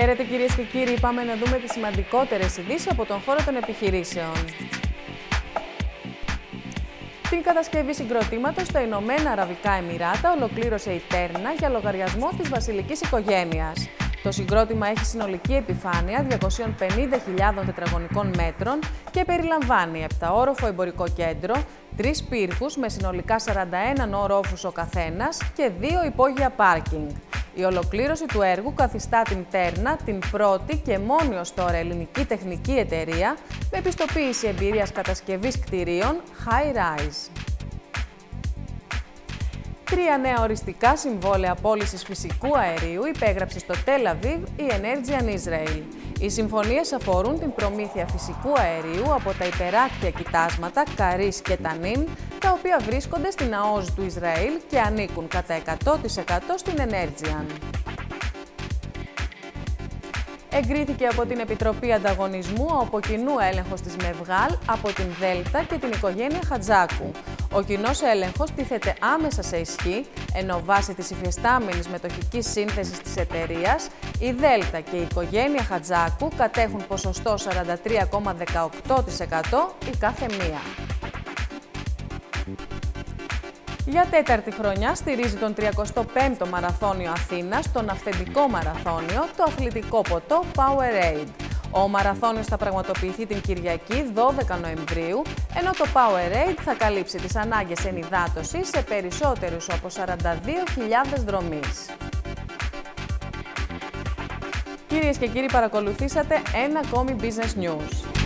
Χαίρετε κυρίες και κύριοι, πάμε να δούμε τις σημαντικότερες ειδήσεις από τον χώρο των επιχειρήσεων. Την κατασκευή συγκροτήματος στα Ηνωμένα Αραβικά Εμμυράτα ολοκλήρωσε η Τέρνα για λογαριασμό της βασιλικής οικογένειας. Το συγκρότημα έχει συνολική επιφάνεια 250.000 τετραγωνικών μέτρων και περιλαμβάνει 7 όροφο εμπορικό κέντρο, 3 πύργους με συνολικά 41 ορόφους ο καθένας και 2 υπόγεια πάρκινγκ. Η ολοκλήρωση του έργου καθιστά την Τέρνα την πρώτη και μόνη ως τώρα ελληνική τεχνική εταιρεία με επιστοποίηση εμπειρίας κατασκευής κτηρίων High Rise. Τρία νέα οριστικά συμβόλαια πώλησης φυσικού αερίου υπέγραψε στο Tel Aviv η Energy Israel. Οι συμφωνίες αφορούν την προμήθεια φυσικού αερίου από τα υπεράκτια κοιτάσματα Καρίς και Τανίν, τα οποία βρίσκονται στην ΑΟΖ του Ισραήλ και ανήκουν κατά 100% στην Energian. Εγκρίθηκε από την Επιτροπή Ανταγωνισμού από κοινού έλεγχος της ΜΕΒΓΑΛ από την ΔΕΛΤΑ και την οικογένεια Χατζάκου. Ο κοινός έλεγχος τίθεται άμεσα σε ισχύ, ενώ βάσει της υφιστάμενης μετοχικής σύνθεσης της εταιρείας, η ΔΕΛΤΑ και η οικογένεια Χατζάκου κατέχουν ποσοστό 43,18% η κάθε μία. Για τέταρτη χρονιά στηρίζει τον 35ο Μαραθώνιο Αθήνας, τον αυθεντικό μαραθώνιο, το αθλητικό ποτό Powerade. Ο μαραθώνιος θα πραγματοποιηθεί την Κυριακή 12 Νοεμβρίου, ενώ το Powerade θα καλύψει τις ανάγκες ενυδάτωσης σε περισσότερους από 42.000 δρομείς. Κυρίες και κύριοι, παρακολουθήσατε ένα ακόμη Business News.